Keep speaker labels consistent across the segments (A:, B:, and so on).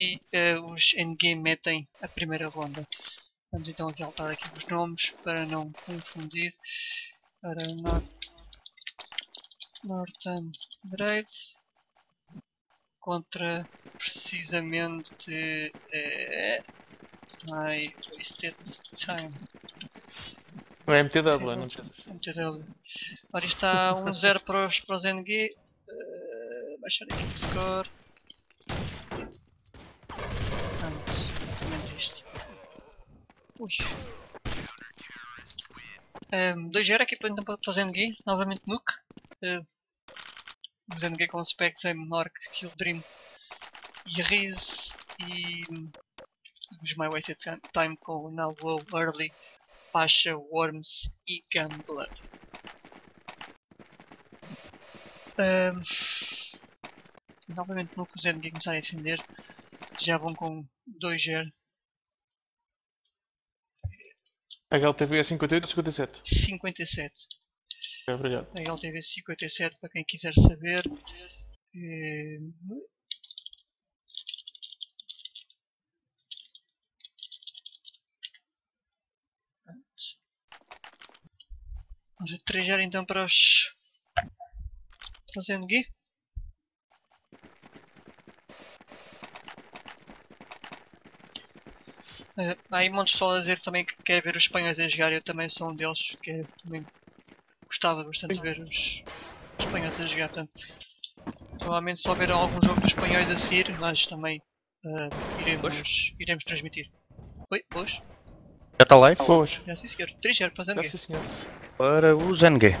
A: e eh, os endgame metem a primeira ronda. Vamos então aqui alterar aqui os nomes para não confundir. Para North, Northern Graves contra precisamente é, My Wasted Time.
B: Não é MTW, não esqueças.
A: MTW. Ora, isto está 1-0 para os, para os NG. Uh, baixar aqui o score. Portanto, exatamente isto. Ui. Um, 2-0 aqui para, os NG. Novamente Nuke. Uh, os NG com specs é menor que Kill Dream e Riz. E os My Wasted Time com Now Low Early. Pasha, Worms e Gambler. Um, novamente no que os NG começarem a defender, já vão com 2-0.
B: A HLTV é 58 ou 57?
A: 57.
B: É, obrigado.
A: A LTV 57 para quem quiser saber. Um, Vamos trejar então para os. para os NG. Uh, há aí de pessoal a dizer também que quer ver os espanhóis a jogar, eu também sou um deles, que é, também gostava bastante de ver os espanhóis a jogar, portanto, provavelmente se houver algum jogo dos espanhóis a seguir, nós também uh, iremos, iremos transmitir. Oi, boas?
C: Já está live?
B: Boas.
A: Já sim senhor, 3 para os
B: Já
A: NG.
B: sim senhor.
C: Para o Zengue.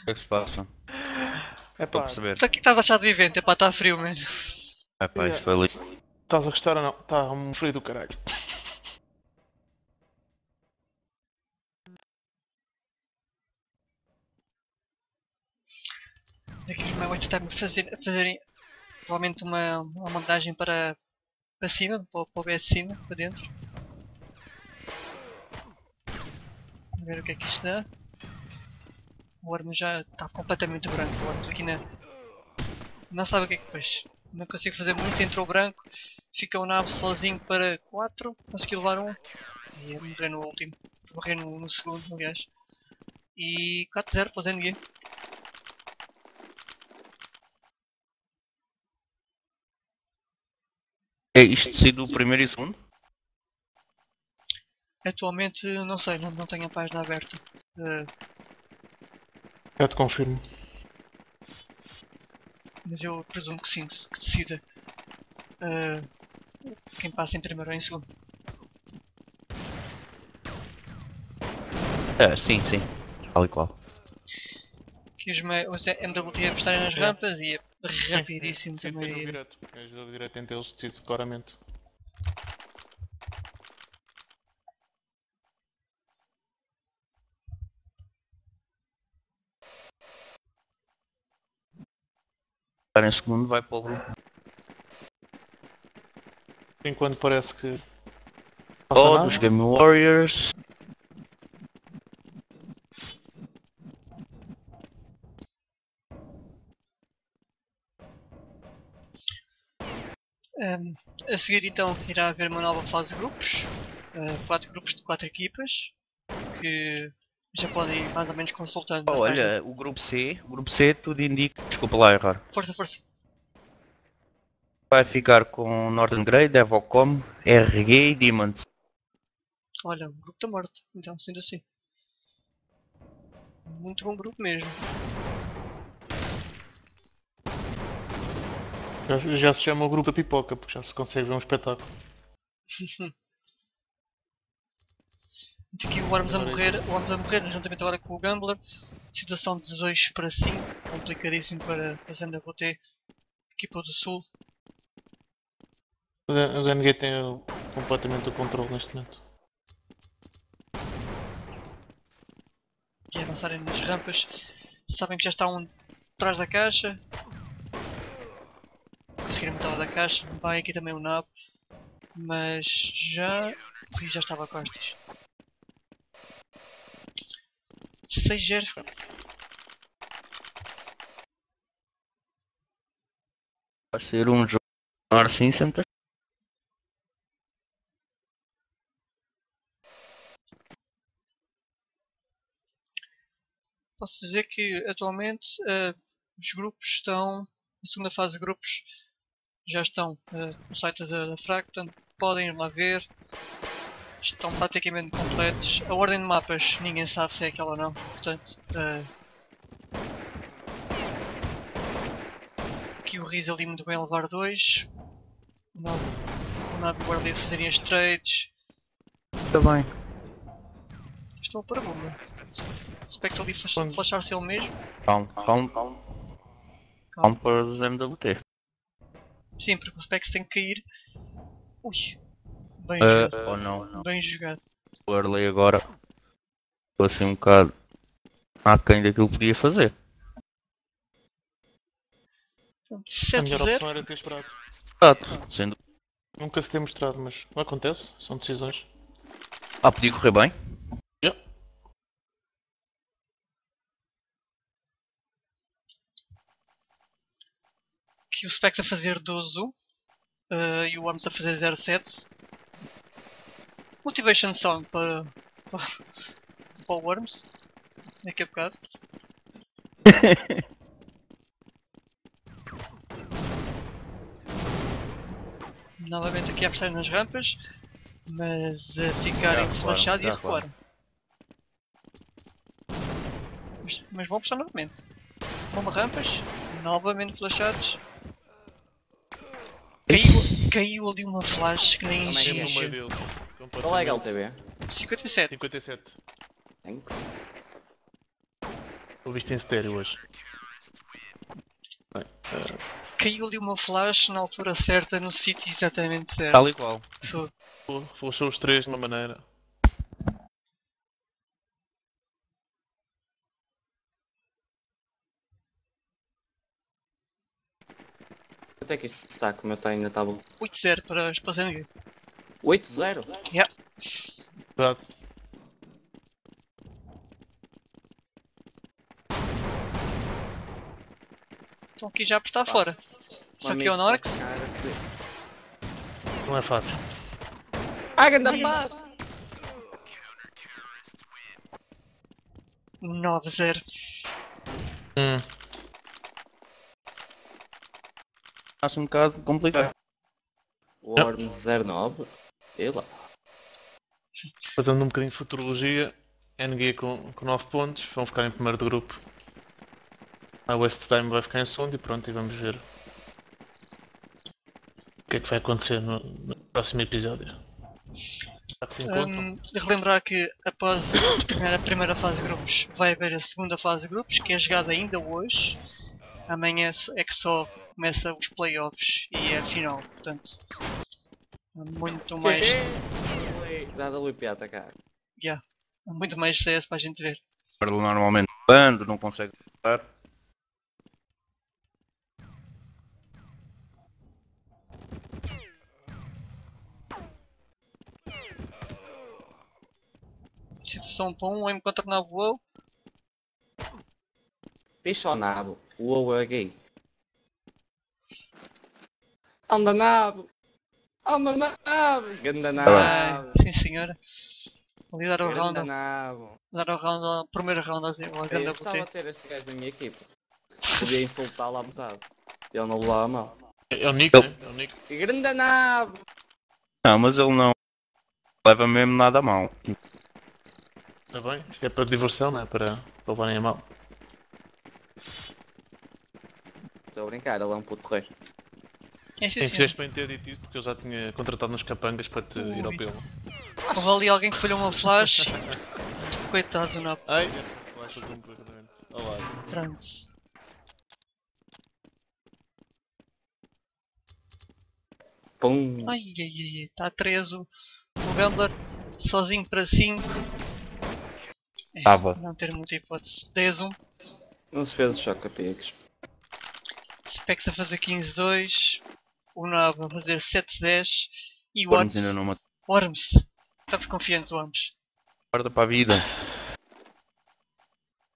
C: O que é que se passa?
B: É pá,
C: perceber.
A: Para que estás a achar de evento? É para estar frio mesmo.
C: É pá, isto foi ali.
B: estás a gostar ou não? Está um frio do caralho.
A: Aqui os meus está a fazer, a fazerem provavelmente uma, uma montagem para, para cima, para, para o B de cima, para dentro. Vamos ver o que é que isto dá. O Ormus já está completamente branco. O Ormus aqui na. Não sabe o que é que fez. Não consigo fazer muito, entrou branco. Fica o nabo sozinho para 4. Conseguiu levar um. E ia morrer no último. Morrer no, no segundo, aliás. E 4-0 para o ZNG.
C: É isto sido o primeiro e segundo?
A: Atualmente não sei, não, não tenho a página aberta. Eh,
B: Já te confirmo.
A: mas eu presumo que sim, que decida eh, quem passa em primeiro ou em segundo.
C: É, sim, sim. Tal e qual.
A: Que os, os MWT a estarem nas
B: É.
A: rampas e é rapidíssimo
B: Sim,
A: também.
B: jogo
A: ir.
B: direto. É jogo direto entre eles, decide claramente.
C: Estar em segundo vai para o grupo.
B: Enquanto parece que.
C: Oh, dos Game Warriors.
A: Ehm, a seguir então irá haver uma nova fase de grupos. eh, quatro grupos de quatro equipas. Que já podem ir mais ou menos consultando. página.
C: Olha, o grupo C, o grupo C tudo indica, desculpa lá errar.
A: Força, força.
C: Vai ficar com Northern Grey, Devocom, RG e Demons.
A: Olha, o grupo está morto. Então, sendo assim. Muito bom grupo mesmo.
B: Já, já se chama o grupo da pipoca, porque já se consegue ver um espetáculo.
A: Aqui o Worms a morrer, o Worms a morrer, juntamente agora com o Gambler. Situação de 2 para 5, complicadíssimo para a Zenda BT, equipa do Sul.
B: O DNG tem completamente o controle neste momento.
A: E avançarem nas rampas. Sabem que já está um atrás da caixa. Conseguiram matar o da caixa, vai aqui também o nabo. Mas já. O já estava a costas. 6-0.
C: Vai ser um jogo assim sempre.
A: Posso dizer que atualmente eh, os grupos estão. A segunda fase de grupos já estão eh, no site da, da FRAC, portanto podem ir lá ver. Estão praticamente completos. A ordem de mapas ninguém sabe se é aquela ou não, portanto. eh, aqui o Riz ali muito bem a levar dois. O Nabi o a fazerem as trades.
C: Está bem.
A: Estou a pôr a bomba. Spectre ali flash- flashar-se ele mesmo.
C: Calma, calma, calma. Calma para os MWT.
A: Sim, porque o Specs tem que cair. Ui. Bem
C: Uh,
A: jogado.
C: ou não.
A: Bem jogado.
C: O Early agora ficou assim um bocado aquém daquilo que podia fazer.
B: A melhor
A: 7-0.
B: opção era ter esperado.
C: Exato. Sendo...
B: Nunca se ter mostrado, mas não acontece, são decisões.
C: Ah, podia correr bem.
B: Yeah.
A: Aqui o Specs a fazer 12 uh, e o Worms a fazer 07. Motivation Song para, para, para o Worms. Daqui a bocado. Novamente aqui a apostar nas rampas, mas a ficarem
C: Já,
A: flashados e a recuarem. Mas, mas vão apostar novamente. Vão rampas, novamente flashados. Caiu, caiu ali uma flash que nem
D: é
B: no
D: é?
A: encheu.
D: Qual é a. LTV?
A: 57.
B: 57.
D: Thanks.
B: O visto em estéreo hoje. Bem,
A: Caiu ali uma flash na altura certa, no sítio exatamente certo.
C: Tal e qual.
B: Uh, flashou os três de uma maneira.
D: Quanto é que isto está? Como eu tenho ainda estava
A: 8-0 para a Explosão Gay.
D: 8-0?
B: Exato.
A: Estão aqui já por estar fora. Só que é o Norx.
B: Não é fácil.
D: Ah, ganda paz!
A: 9-0.
B: Hum.
C: Acho um bocado complicado.
D: Worms 09? Lá.
B: Fazendo um bocadinho de futurologia, NG com, com 9 pontos, vão ficar em primeiro do grupo. A West Time vai ficar em segundo e pronto, e vamos ver o que é que vai acontecer no, no próximo episódio.
A: Hum, relembrar que após terminar a primeira fase de grupos vai haver a segunda fase de grupos que é jogada ainda hoje. Amanhã é que só começa os playoffs e é a final, portanto muito mais,
D: Dada o piata, cara.
A: há muito mais CS para a gente ver.
C: Ele normalmente bando, não consegue jogar.
A: Situação para um, M contra 9 WoW.
D: Bicho ao nabo. O ovo é gay. Anda nabo! Anda nabo! Ganda nabo!
A: Ai, sim senhora. Ali dar o round,
D: Ganda nabo!
A: dar o round, ao primeiro round ao
D: Eu
A: grande
D: gostava
A: ABT.
D: de ter este gajo na minha equipe. Podia insultá-lo à metade. Ele não levava mal.
B: É, é o Nick, né? É o Nick.
D: Grande nabo!
C: Não, mas ele não leva mesmo nada a mal.
B: Está bem? Isto é para diversão, não é? Para, para levarem a mal.
D: Estou a brincar, ele é um puto correio.
A: É sim
B: Sim,
A: senhor.
B: fizeste bem ter dito isso porque eu já tinha contratado nas capangas para te ir ao
A: Ui.
B: pelo.
A: Houve ali alguém que falhou uma flash. Coitado do Nap.
B: Ai, vai fazer um. Olá.
A: Pronto.
D: Pum!
A: Ai ai ai, está 13 o o Gambler sozinho para 5. É, não ter muita hipótese. 10 1.
D: Não se fez o choque a picos.
A: Specs a fazer 15 2. O Nab a fazer 7-10 e o
C: Worms. ainda não matou.
A: Worms. Estamos confiantes, Worms.
C: Guarda para a vida.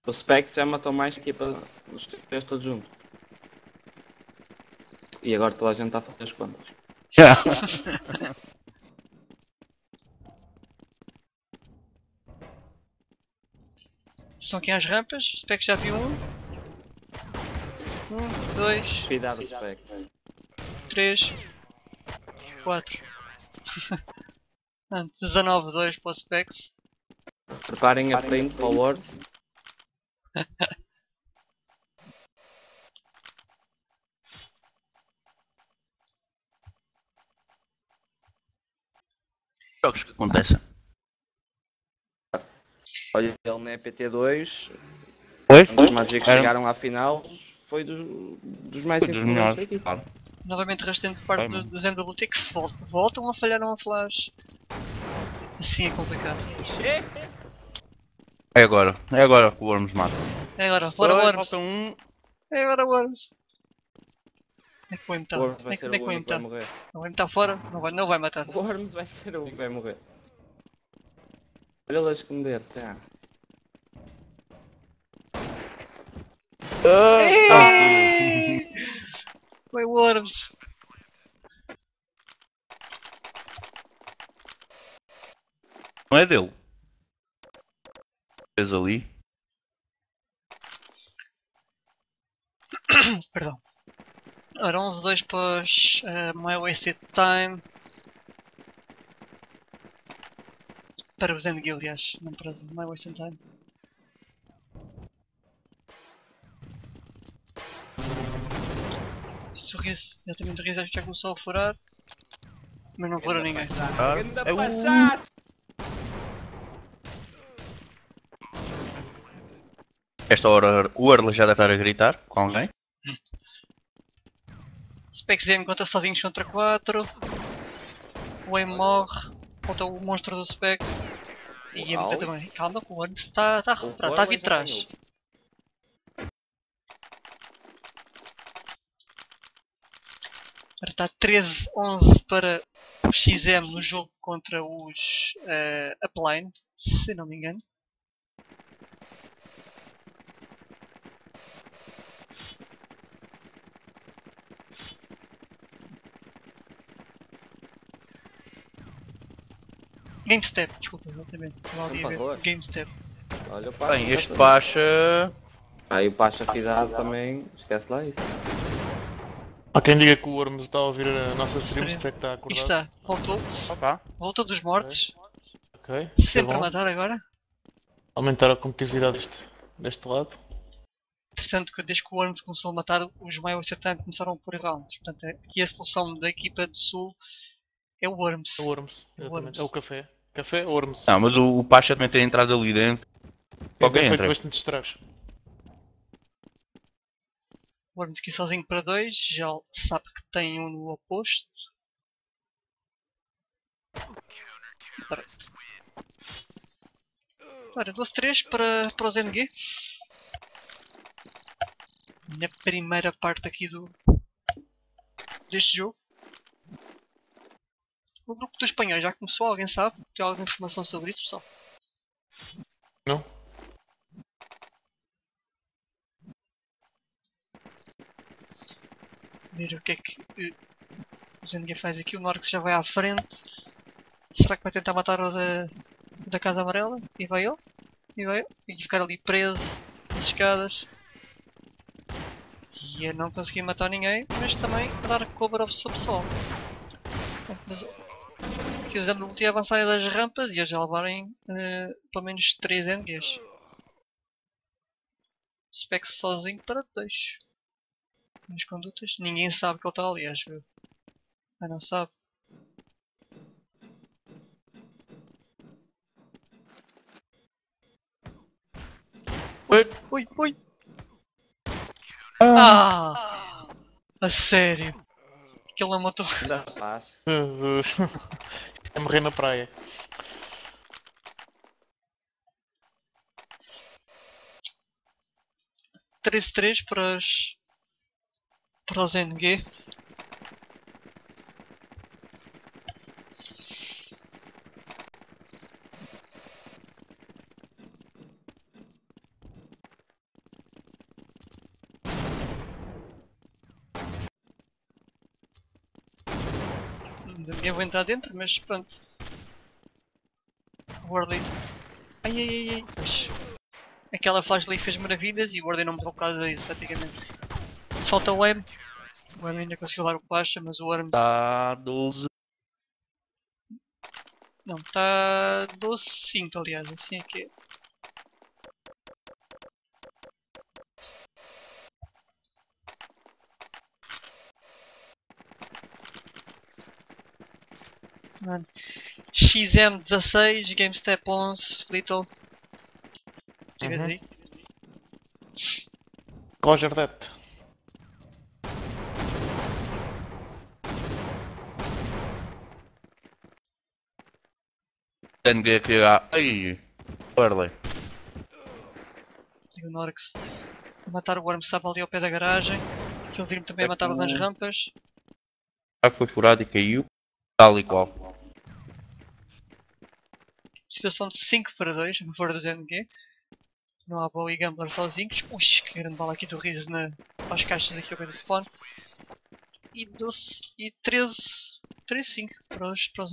D: O Specs já matou mais equipa dos três todos juntos. E agora toda a gente está a fazer as contas.
A: São aqui as rampas. Que já vi um. Um, dois,
D: Cuidado, Specs.
A: Três, quatro. Ah, 19, 2 para o Specs.
D: Preparem a print para o Words.
C: Jogos que acontecem.
D: Olha, ele na EPT2,
C: Oi?
D: quando os Magic chegaram à final, foi dos, dos mais influentes da equipa.
A: Novamente rastante por parte
C: Vai,
A: do,
C: mano.
A: dos MWT que vol- voltam a falhar uma flash. Assim é complicado.
C: É agora. É agora que o Worms mata.
A: É agora, bora Worms.
C: falta um.
A: É agora Worms. É que o M está? É que é que
D: o
A: M está?
D: vai morrer.
A: O M está fora? Não vai, não vai matar.
D: O Worms vai ser o único que vai morrer. Olha ele a esconder-se. Ah.
A: Vai Worms.
C: Não é dele. Fez ali.
A: Perdão. Ora, 11, 2 pós uh, My Wasted Time. Para os Endgame, aliás, não para os My Wasted Time. Sorriso, exatamente o riso acho que já começou a furar. Mas não furou ninguém.
C: Ah, é o... Esta hora o Earl já deve estar a gritar com alguém.
A: Specs M conta sozinhos contra 4. O M morre. Falta o monstro do Specs. E M
D: Uau.
A: também. Calma que o Worms está tá a recuperar, está a vir de trás.
D: Ganhou.
A: Ora, está 13-11 para o XM no jogo contra os eh, Upline, se não me engano. Game Step, desculpa, exatamente. Estava ali a
D: Por
A: ver.
D: favor.
A: Game Step.
D: Olha o Pacha.
C: Bem, este Pacha...
D: Aí o Pacha Fidado também, esquece lá isso.
B: Quem diga que o Worms está a ouvir a nossa stream, se é que está
A: Aqui
B: acordado.
A: está, voltou.
C: Opa.
A: Voltou dos mortos.
B: Ok, é
A: Sempre a matar agora.
B: Aumentar a competitividade deste, deste lado.
A: Interessante que desde que o Worms começou a matar, os maiores Satan começaram por rounds. Portanto, aqui a solução da equipa do Sul é o Worms.
B: É o Worms,
A: É o
B: exatamente.
A: Worms.
B: É o café. Café Worms.
C: Não, mas o, o Pacha também tem entrado ali dentro.
B: Feito
C: entra.
B: bastante estragos.
A: O Worms aqui sozinho para dois, já sabe que tem um no oposto. Ora, Ora 12-3 para, para os NG. Na primeira parte aqui do deste jogo. O grupo dos espanhóis já começou, alguém sabe? Tem alguma informação sobre isso, pessoal?
B: Não?
A: Ver o que é que eh, o Zenga faz aqui. O Norx já vai à frente. Será que vai tentar matar o da, o da Casa Amarela? E vai ele? E vai ele? E ficar ali preso nas escadas. E eu não consegui matar ninguém, mas também dar cover ao seu pessoal. Mas aqui os Zenga a avançarem das rampas e a já levarem eh, pelo menos 3 NGs. Specs sozinho para 2 nas condutas. Ninguém sabe que ele está ali, acho eu. Ah, não sabe.
B: Oi.
A: Ui, ui! Ah! A sério? Que ele não matou.
D: Da paz.
B: é morrer na praia.
A: três 3 para os. Prozengê. Ninguém vou entrar dentro, mas pronto. Wordley. Ai ai ai ai. Aquela flashlight fez maravilhas e o Warden não morreu por causa disso, praticamente. Falta o M. O M ainda conseguiu dar o Pasha, mas o Worms.
C: Está 12.
A: Não, está 12-5 aliás, assim é que é. Mano. XM16, GameStep 11, Little. Diga
B: Uhum.
A: aí.
B: Roger that.
C: NG aqui lá. Ai. Orley.
A: E o Norx. a Matar o Worm estava ali ao pé da garagem. Aquele Dream também a
C: É
A: matar-o nas rampas.
C: Já foi furado e caiu. Tal e qual.
A: Situação de 5 para 2 a favor do ZNG. Não há Bowie e Gambler sozinhos. Ux, que grande bala aqui do Riz na, para as caixas aqui ao pé do spawn. E 12 e 13. 13 5 para os, para os.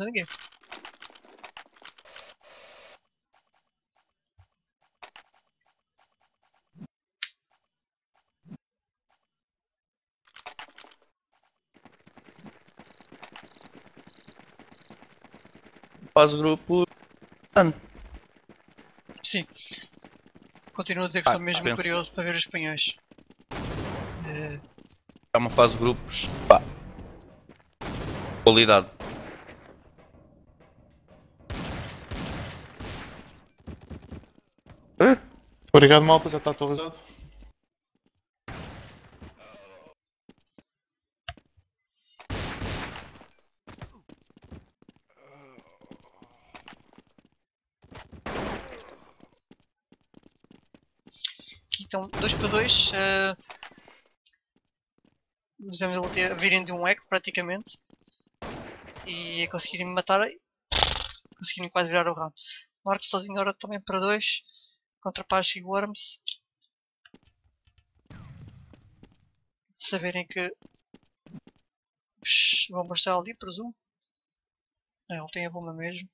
C: Faz grupo.
A: Sim. Continuo a dizer que
C: Ah,
A: estou mesmo
C: penso-
A: curioso para ver os espanhóis. Eh,
C: É uma fase de grupos. Pá. Qualidade.
B: Obrigado malta, já está atualizado.
A: Aqui estão 2 para 2. Uh, os MWT a virem de um eco praticamente. E conseguirem me matar. Conseguirem quase virar o round. Marcos sozinho agora também para 2. Contra Pacha e Worms. Saberem que vão marchar ali, presumo. É, ele tem a bomba mesmo.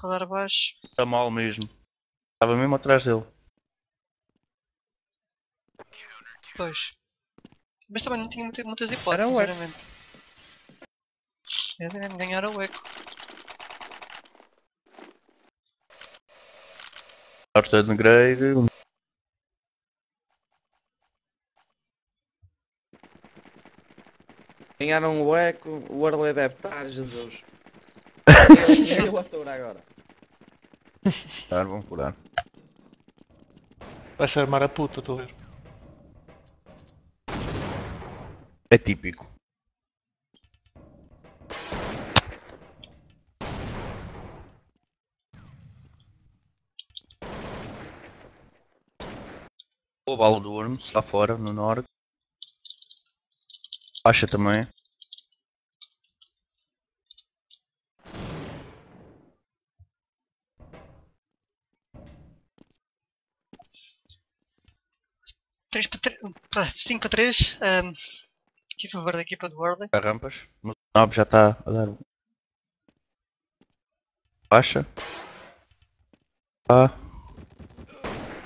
A: Rodar abaixo.
C: Está mal mesmo. Estava mesmo atrás dele.
A: Pois. Mas também não tinha muita- muitas hipóteses,
C: Era o eco.
A: sinceramente. É ganhar o eco.
C: Horta de Negreira.
D: Ganharam o eco, o Arley deve estar, Jesus. Eu aturar agora.
C: Furar, vão furar.
B: Vai ser armar a puta, estou a ver.
C: É típico. O balo do Worms lá fora, no norte. Baixa também.
A: Três para 3. 5 para 3. Um, aqui a favor da equipa do Worley.
C: A rampas. Mas o Nob já está a dar. Baixa. Tá.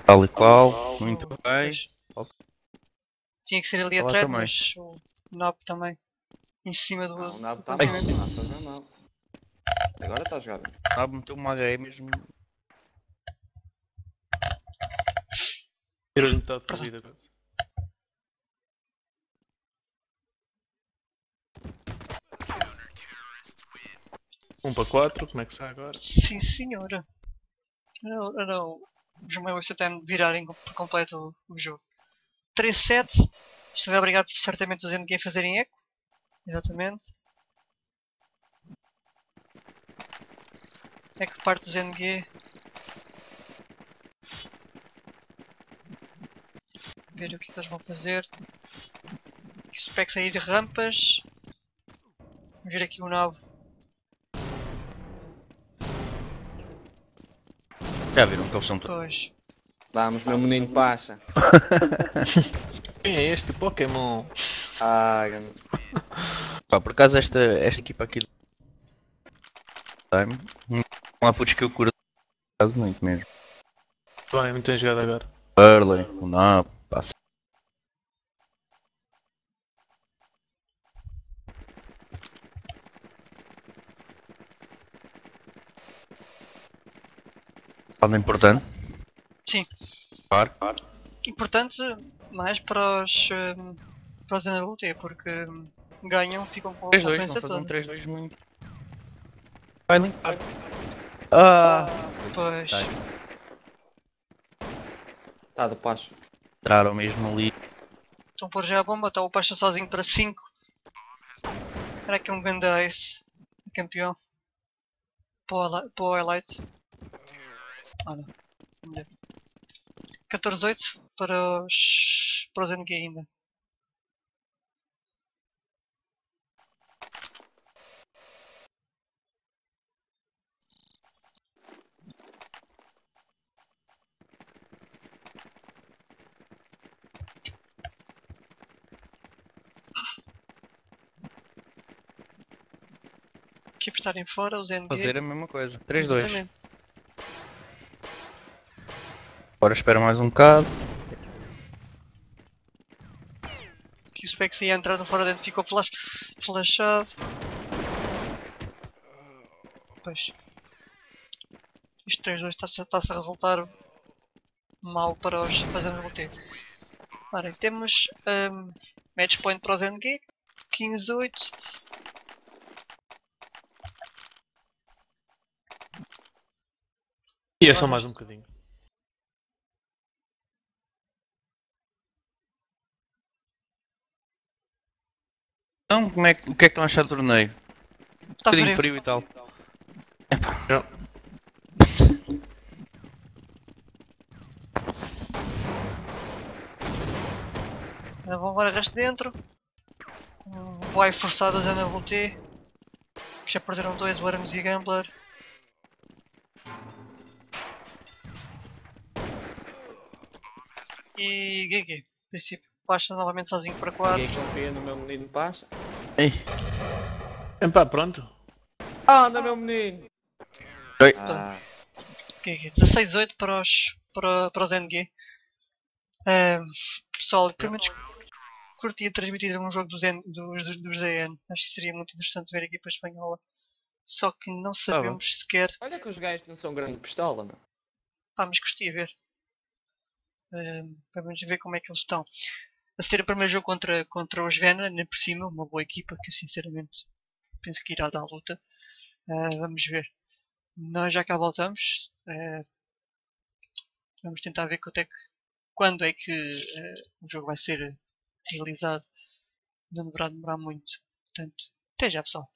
C: Tal e qual. Muito bem.
A: Tinha que ser ali atrás,
C: também.
A: mas o Nob também. Em cima do.
D: Não, o Nabo está mal, não está a fazer mal. Agora está a jogar bem.
C: Nob meteu uma HE mesmo.
B: Tira-lhe metade da vida quase. Um para quatro, como é que sai agora?
A: Sim, senhora. Era, era o- os meus até me virarem por completo o, jogo. 3-7. Isto vai obrigar certamente os NG a fazerem eco. Exatamente. Eco parte dos NG. Ver o que é que eles vão fazer. Spec sair de rampas. Ver aqui o novo.
C: Já viram que eles são todos.
D: Vamos, meu menino Pacha.
B: Quem é este Pokémon?
D: Ah.
C: Pá, por acaso esta, esta equipa aqui Time, não há putos que eu curto muito mesmo.
B: Bem, muito bem jogado agora.
C: Early, o Nap, Algo importante?
A: Sim.
C: Claro, claro.
A: Importante mais para os, hum, para os NLT, porque hum, ganham, ficam com a
C: 3-2,
A: confiança
C: vão fazer um
A: toda.
C: 3-2 muito. Vai limpar. Ah!
A: Pois,
C: Tá.
D: Do Pacha.
C: Entraram mesmo ali.
A: estão por já a bomba, está o Pacha sozinho para 5. Era aqui um grande ace, campeão. Para o highlight- para o highlight. Não. Melhor. 14-8 para os, para os NG ainda. Equipes estarem fora, os NG.
C: Fazer a mesma coisa. 3-2.
A: Exatamente.
C: Agora espera mais um bocado.
A: que o Specs ia entrar no fora dentro ficou flash, flashado. Pois. Isto 3-2 está-se está a resultar mal para os fazendo LT. Ora, e temos um, match point para os NG, 15-8.
B: E é só mais um bocadinho.
C: Então, como é, que- o que é que estão a achar do torneio? Um
A: Está
C: bocadinho
A: Tá frio.
C: frio e tal.
B: Já.
A: Ainda vão o resto dentro. Um vai forçado a NWT. Que já perderam dois, o Arams e Gambler. E GG. Princípio. Baixa novamente sozinho para 4.
D: Ninguém confia no meu menino Pacha.
C: Ei,
B: Epá, pronto.
D: Anda, meu menino!
C: Oi.
D: Ah,
A: GG. 16-8 para os, para, para os NG. Ahm, pessoal, pelo menos curtia transmitir um jogo dos, N, dos, dos, dos ZN. Acho que seria muito interessante ver a equipa espanhola. Só que não sabemos sequer
D: olha que os gajos não são grande pistola, meu.
A: Pá, mas gostei de ver. Ahm, vamos ver como é que eles estão. A ser o primeiro jogo contra, contra os Vena, nem por cima, uma boa equipa que eu sinceramente penso que irá dar luta. Ah, vamos ver. Nós já cá voltamos. Ah, vamos tentar ver quanto é que, quando é que ah, o jogo vai ser realizado. Não deverá demorar muito. Portanto, até já pessoal.